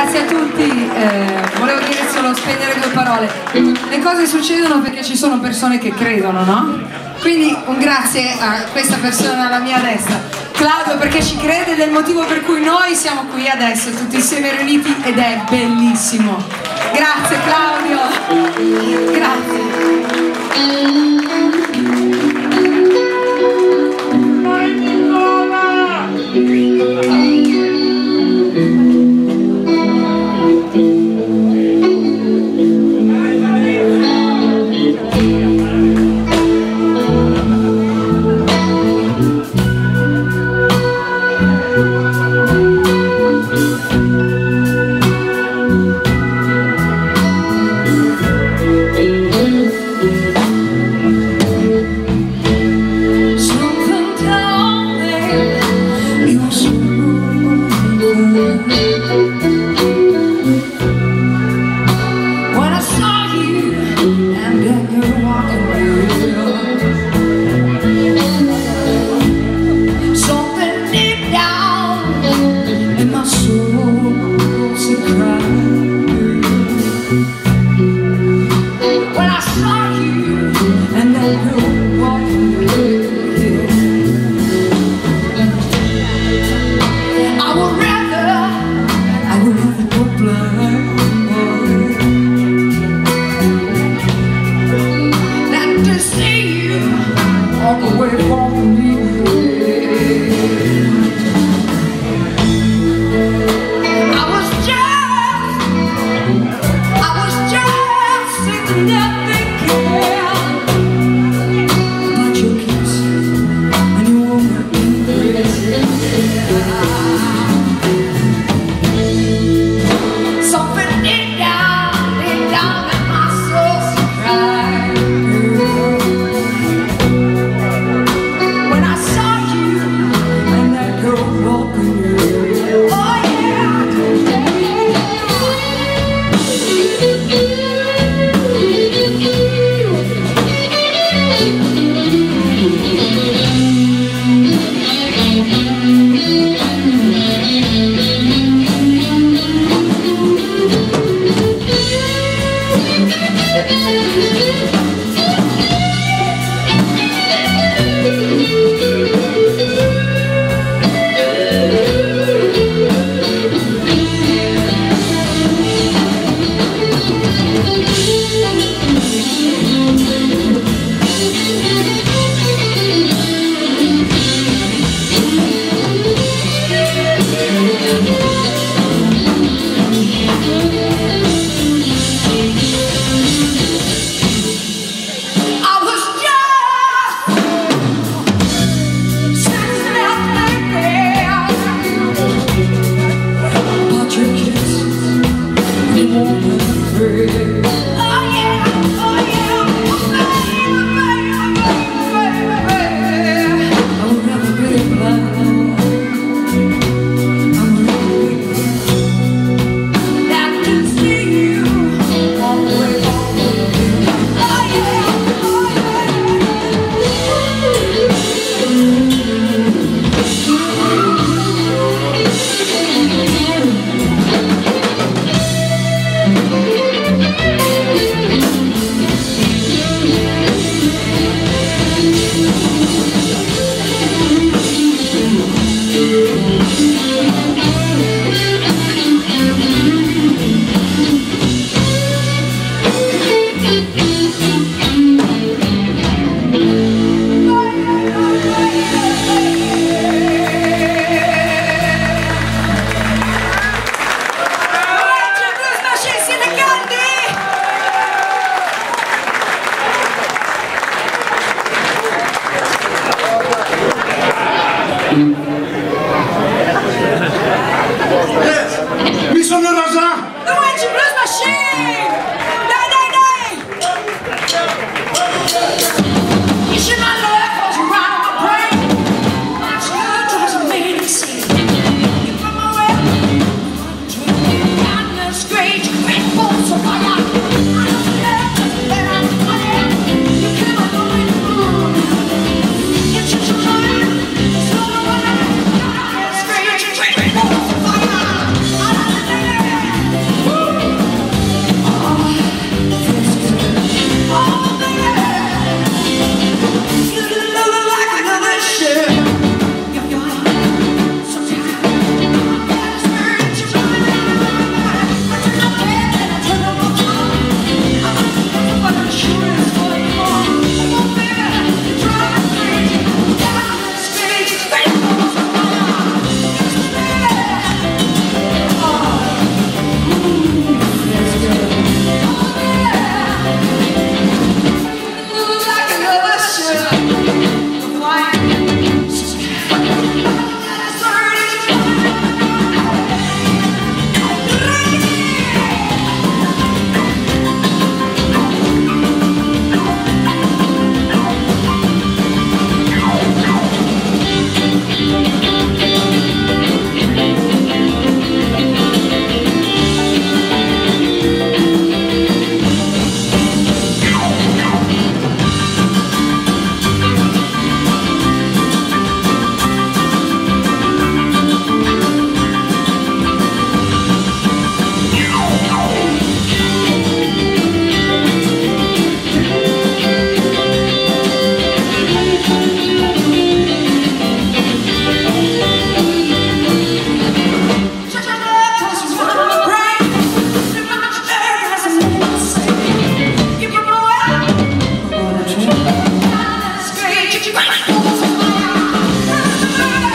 Grazie a tutti, eh, volevo dire solo spegnere due parole. Le cose succedono perché ci sono persone che credono, no? Quindi un grazie a questa persona alla mia destra, Claudio perché ci crede ed è il motivo per cui noi siamo qui adesso tutti insieme riuniti ed è bellissimo. Grazie Claudio, grazie. Come on, somebody. Come on, somebody.